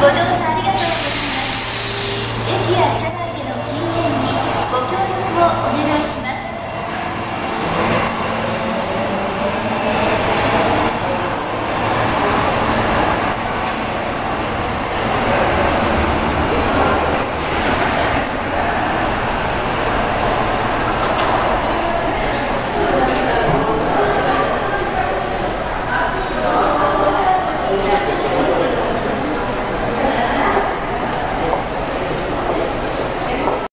ご乗車ありがとうございます。駅や車内での禁煙にご協力をお願いします。